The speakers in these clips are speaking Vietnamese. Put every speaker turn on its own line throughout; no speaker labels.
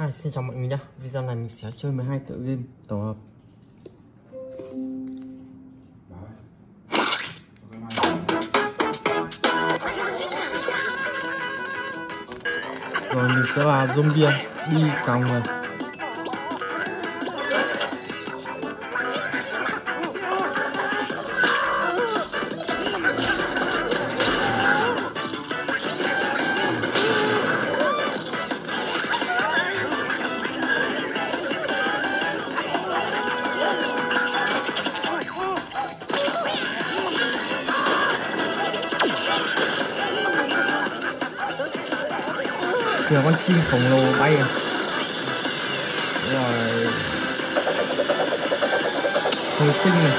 Hi, xin chào mọi người nhé Video này mình sẽ chơi 12 tựa game tổ hợp. Rồi mình sẽ vào zombie đi còng rồi chim khổng lồ bay à? Rồi. Hồi sinh này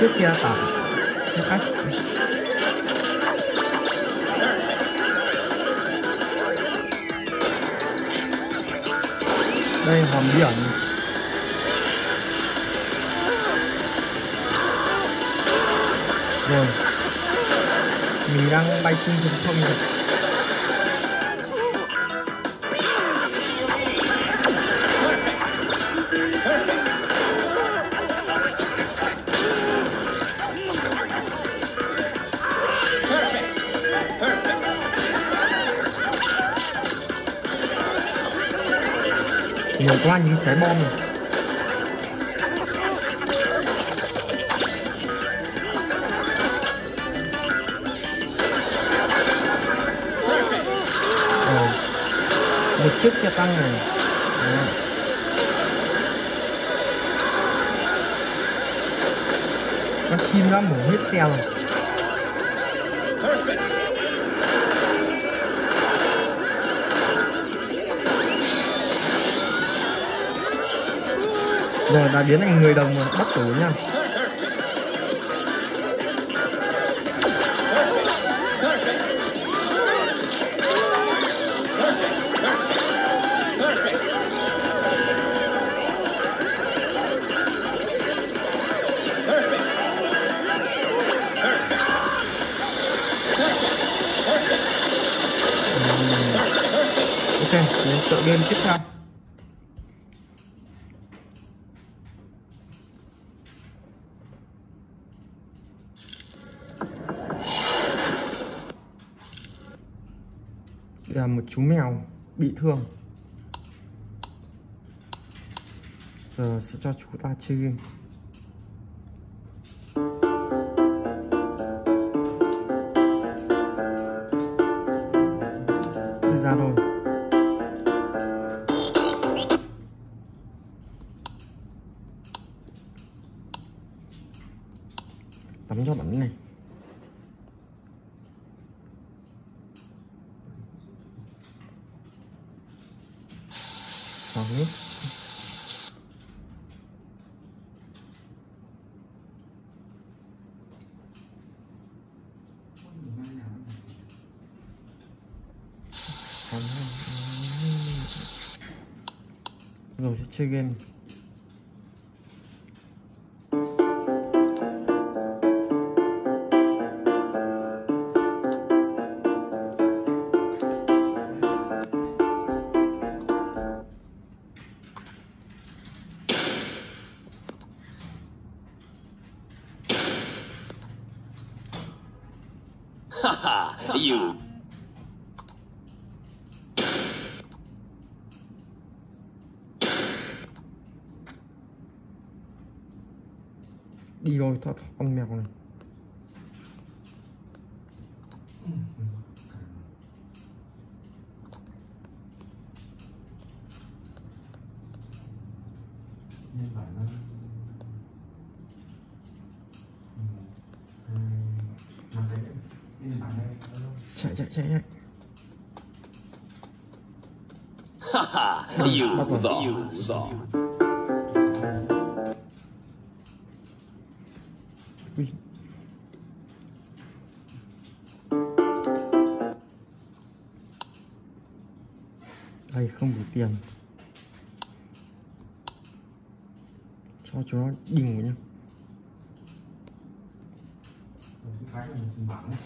chiếc xe tải xe khách đây hòn biển rồi. Mình đang bay xuyên trên không rồi nhiều quá những trái bom. Này Ờ, một chiếc xe tăng này. Đó. chim đã mổ hết xe rồi. Giờ đã biến thành người đồng rồi bắt tủ nha. Ừ. Ok, đến tựa game tiếp theo. Chú mèo bị thương. Giờ sẽ cho chú ta chơi game. Sáu sáu rồi sẽ chơi game đi rồi thoát con mèo này.
Nhân bản bản đây
chạy chạy chạy chạy.
Haha, you
Bắt
the
rồi.
you
tiền. Cho chúng nó đỉnh vào nhá.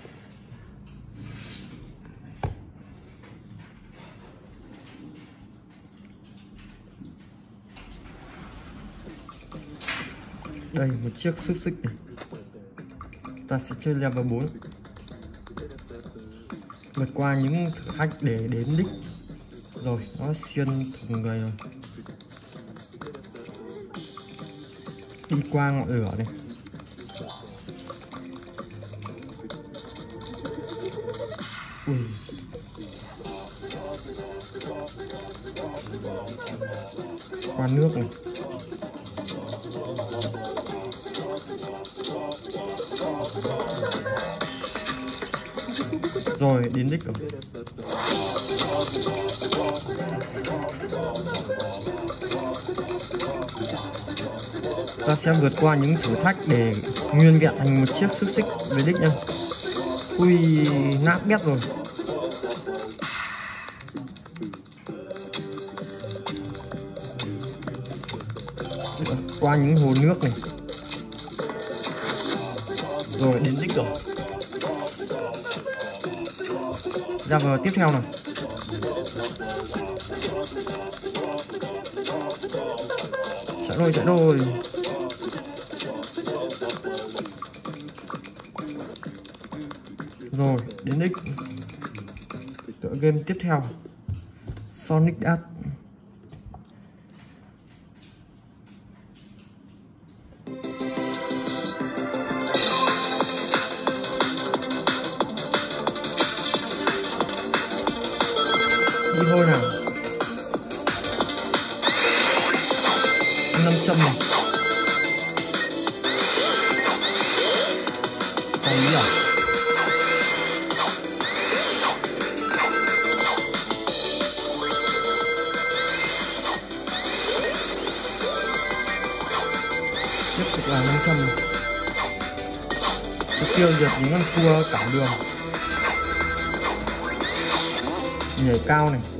Đây, một chiếc xúc xích này. Ta sẽ chơi level 4 Vượt qua những thử thách để đến đích. Rồi, nó xuyên thùng người rồi. Đi qua ngọn lửa này Ui. Qua nước này. Rồi, đến đích rồi. Ta sẽ vượt qua những thử thách để nguyên vẹn thành một chiếc xúc xích về đích nha Ui nát bét rồi. Qua những hồ nước này. Rồi, đến đích rồi. Ra vào tiếp theo này chạy rồi chạy rồi rồi, đến đích. Tựa game tiếp theo. Sonic at thôi nào. Ăn năm trăm này. Còn ý à? Tiếp tục là 500 này. Mục tiêu diệt những con cua cảo đường. Nhảy cao này.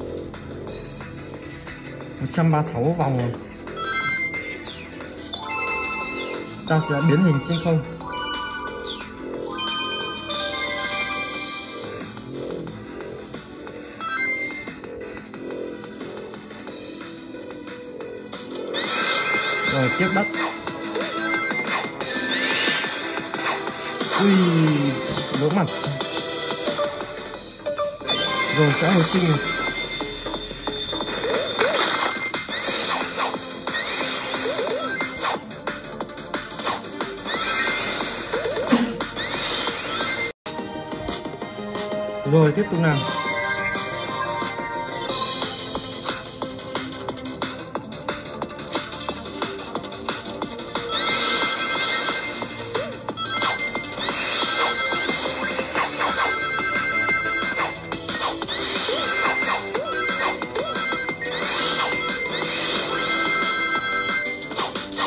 136 vòng. Rồi ta sẽ biến hình trên không. Rồi, tiếp đất. Ui, lỗ mặt. Rồi, sẽ hồi sinh. rồi rồi tiếp tục nào.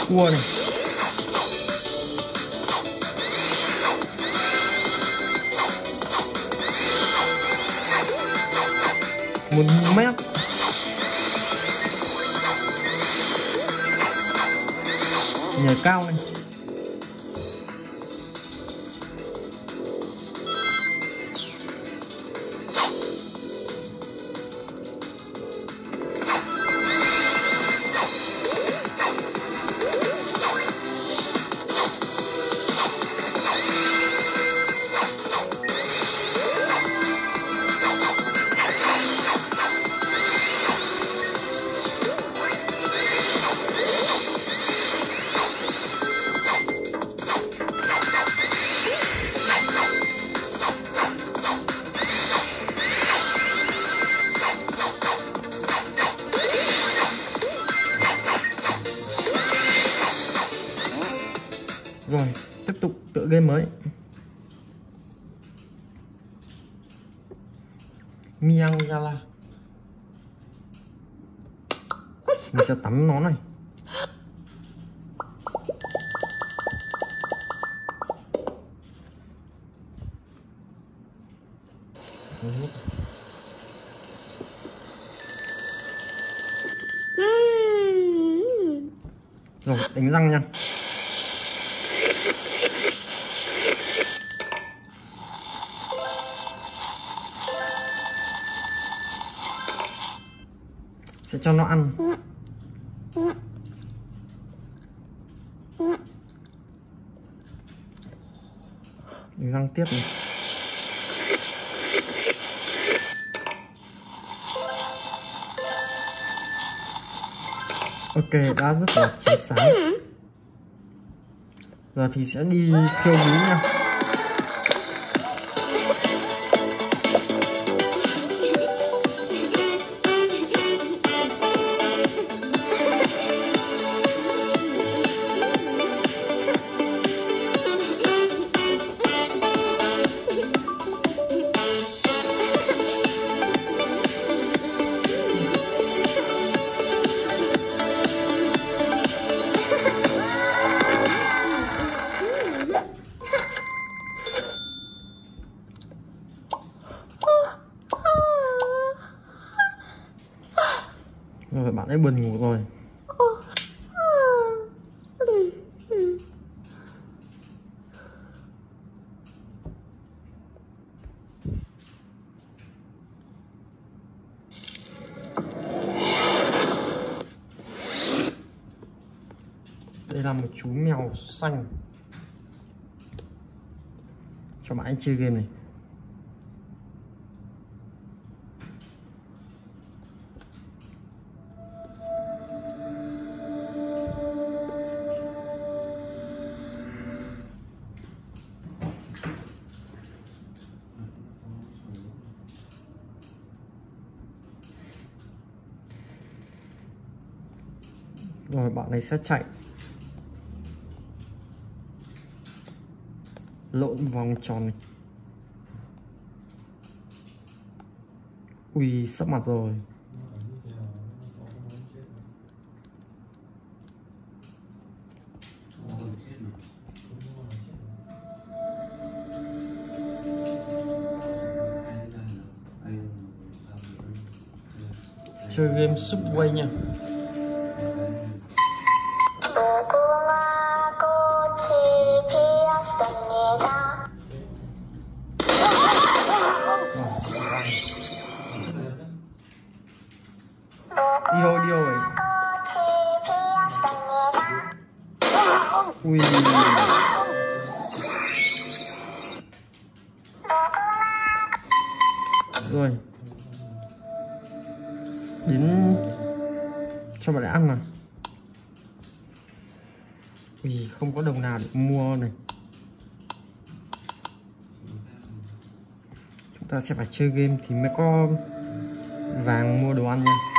Cua này một mét nhà cao này. Rồi, tiếp tục tựa game mới. Miang Gala Mình sẽ tắm nó này. Rồi, đánh răng nha. Cho nó ăn. Để răng tiếp này. Ok, đã rất là chín sáng. Giờ thì sẽ đi khiêu bún nha. Đây là một chú mèo xanh. Cho mãi chơi game này. Rồi, bạn này sẽ chạy. Lộn vòng tròn. Ui sắp mặt rồi. Chơi game subway nha. Chúng ta sẽ phải chơi game thì mới có vàng mua đồ ăn nha.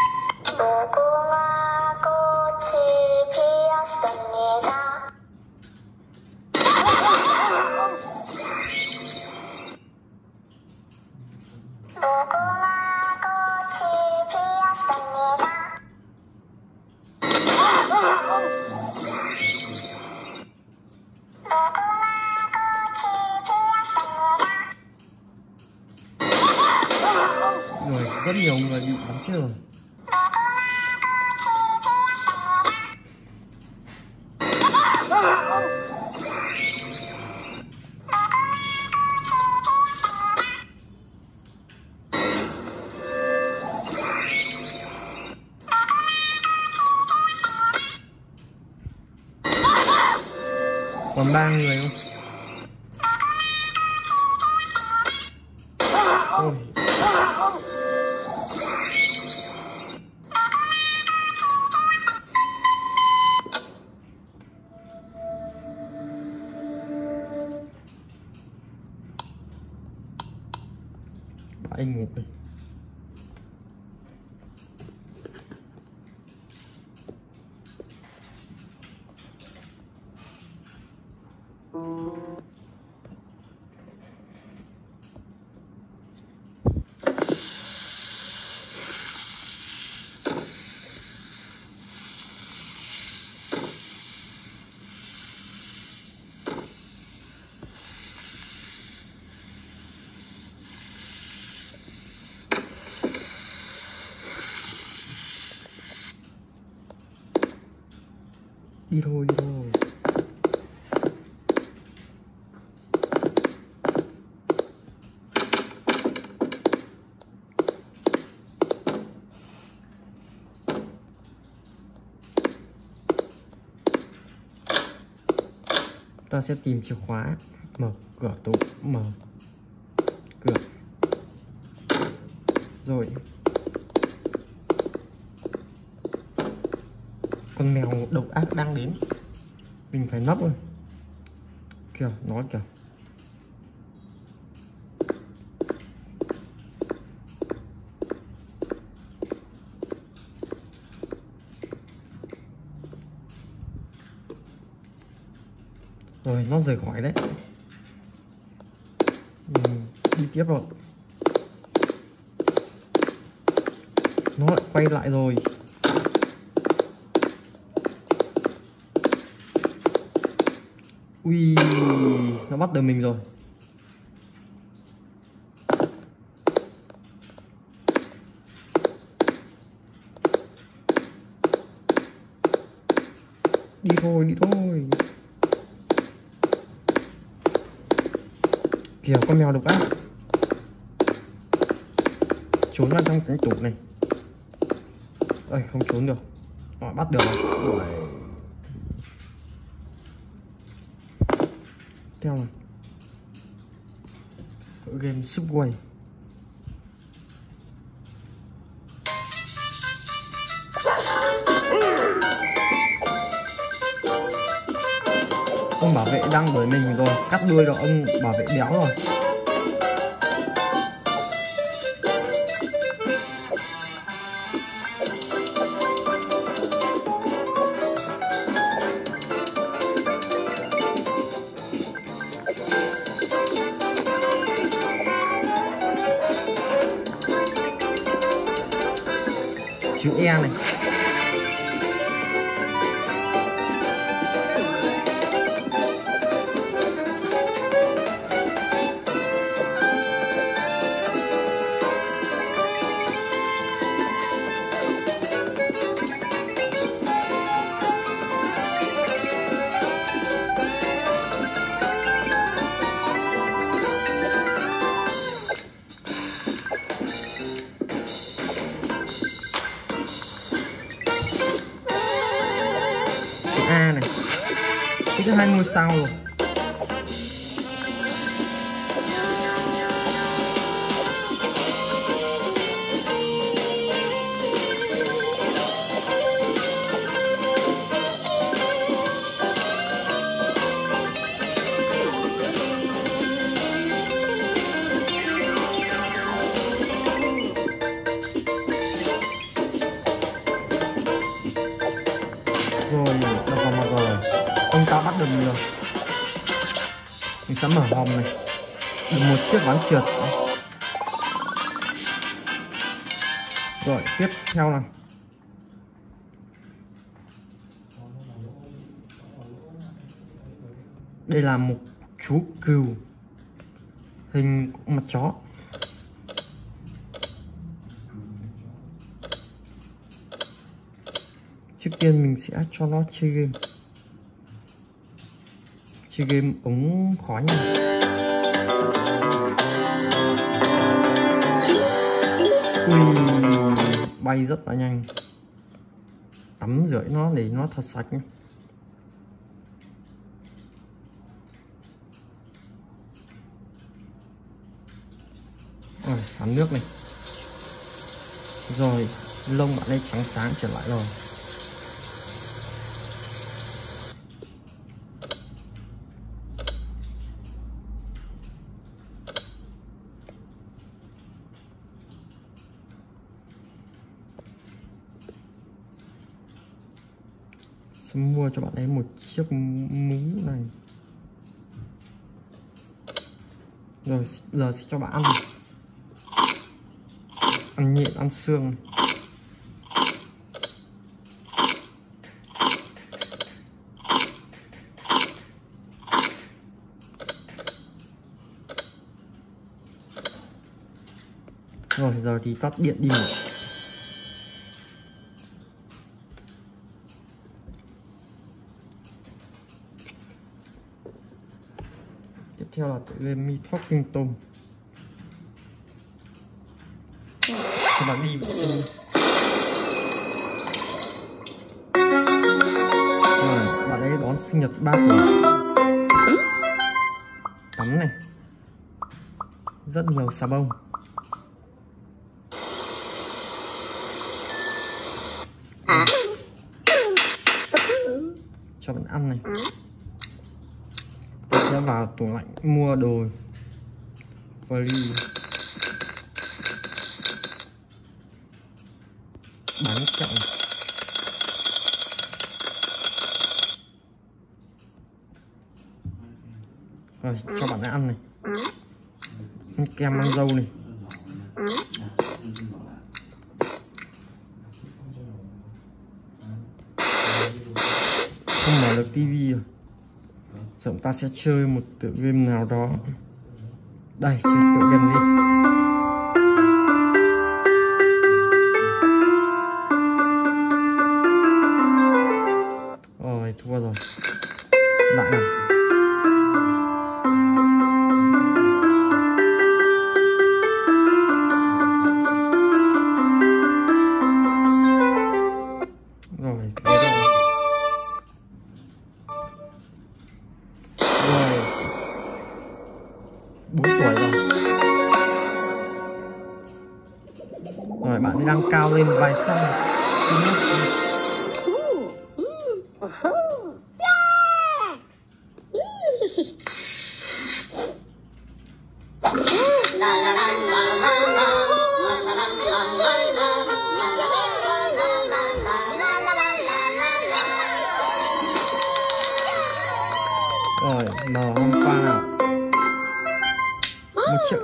Còn ba người không đi thôi đi thôi. Ta sẽ tìm chìa khóa. Mở cửa tủ. Mở cửa. Rồi. Con mèo độc ác đang đến. Mình phải nấp rồi kìa nói kìa. Rồi, nó rời khỏi đấy. Mình đi tiếp rồi. Nó lại quay lại rồi. Ui, nó bắt được mình rồi. Đi thôi đi thôi. Kìa, con mèo độc ác. Trốn vào trong cái tủ này. Ơi không trốn được. Họ bắt được rồi. Theo này. Tựa game subway ông bảo vệ đang đuổi mình rồi, cắt đuôi rồi, ông bảo vệ béo rồi. 这样的。Cái thứ hai ngôi sao trượt. Rồi, tiếp theo là đây là một chú cừu, hình mặt chó. Trước tiên mình sẽ cho nó chơi game. Chơi game ống khói này ui bay rất là nhanh. Tắm rưỡi nó để nó thật sạch nhé. rồi xả nước này. Rồi, lông bạn ấy trắng sáng trở lại rồi. Sẽ mua cho bạn ấy một chiếc mũ này. Rồi giờ sẽ cho bạn ăn. Ăn nhện ăn xương. Rồi, giờ thì tắt điện đi. Theo là tựa game mi Talking Tom cho bạn đi vệ sinh rồi, bạn ấy đón sinh nhật ba tuổi tắm này. Rất nhiều xà bông cho bạn ăn này tôi sẽ vào tủ lạnh, mua đồ. Vali. Bánh kẹo. Rồi, cho bạn ăn này. Kem ăn dâu này. Không mở được tivi rồi giờ chúng ta sẽ chơi một tựa game nào đó. Đây, chơi tựa game đi.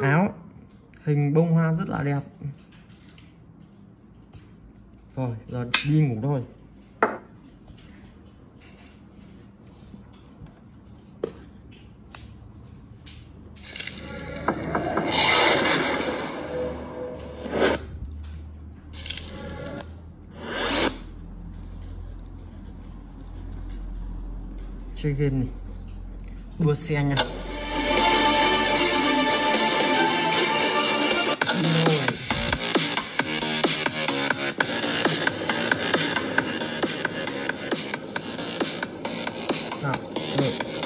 Áo. Hình bông hoa rất là đẹp. Rồi giờ đi ngủ thôi. Chơi game này. Đua xe nha. Nào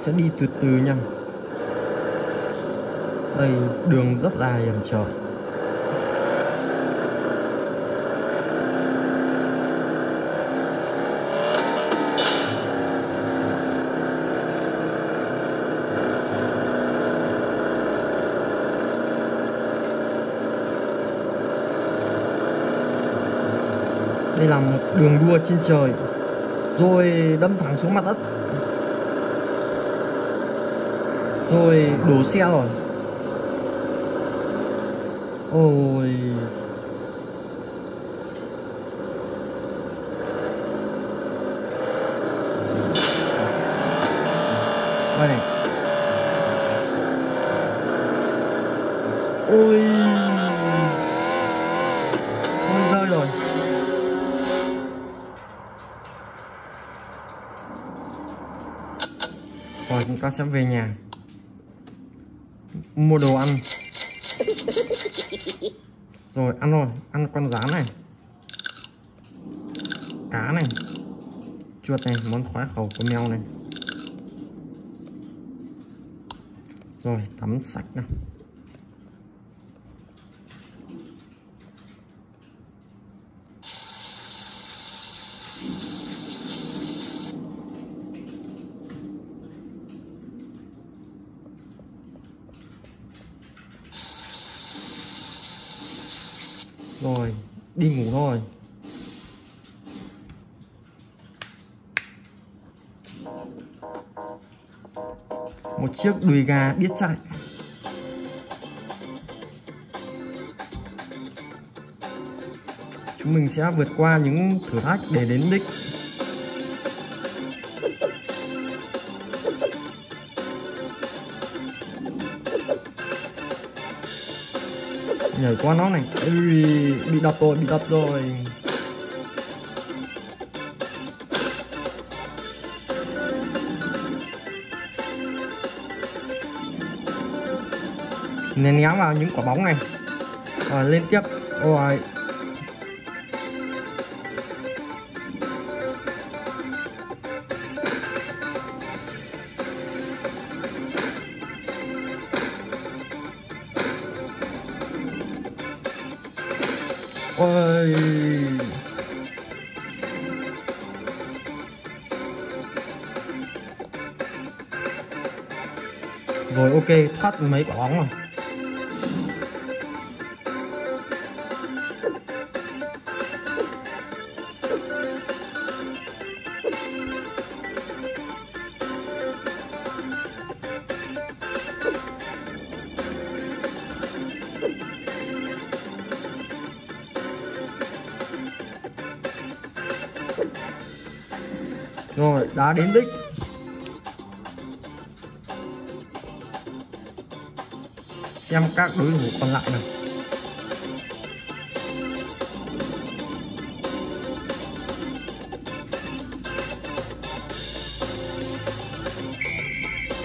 sẽ đi từ từ nha. Đây, đường rất dài hiểm trở. Đây là một đường đua trên trời, rồi đâm thẳng xuống mặt đất. Rồi đổ xe rồi. Ôi. Đây này. Ôi. Con rơi rồi. Rồi, chúng ta sẽ về nhà. Mua đồ ăn. Rồi ăn rồi Ăn con rán này. Cá này. Chuột này, Món khoái khẩu của mèo này. Rồi, tắm sạch nào Rồi đi ngủ thôi một chiếc đùi gà biết chạy. Chúng mình sẽ vượt qua những thử thách để đến đích. Nhảy qua nó này. Ê, bị đập rồi bị đập rồi. Nên ném vào những quả bóng này. Rồi lên tiếp. Rồi ôi. Rồi, ok, thoát mấy quả bóng rồi. Rồi, đã đến đích. Xem các đối thủ còn lại nào.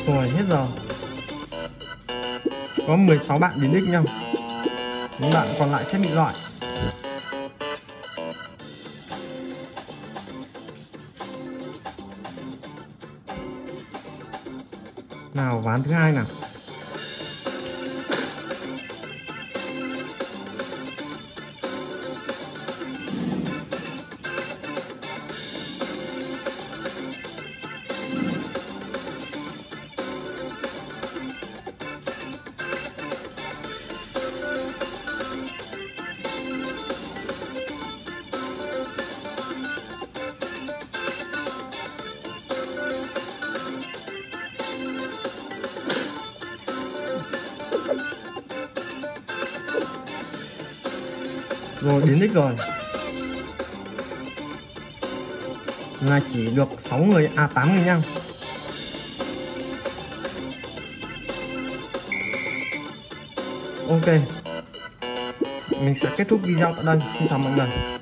Rồi, hết giờ. Có 16 bạn đến đích nhau. Những bạn còn lại sẽ bị loại. Bán. Thứ hai nào đến đích rồi. Là chỉ được 6 người à 8 người nha ok. Mình sẽ kết thúc video tại đây. Xin chào mọi người.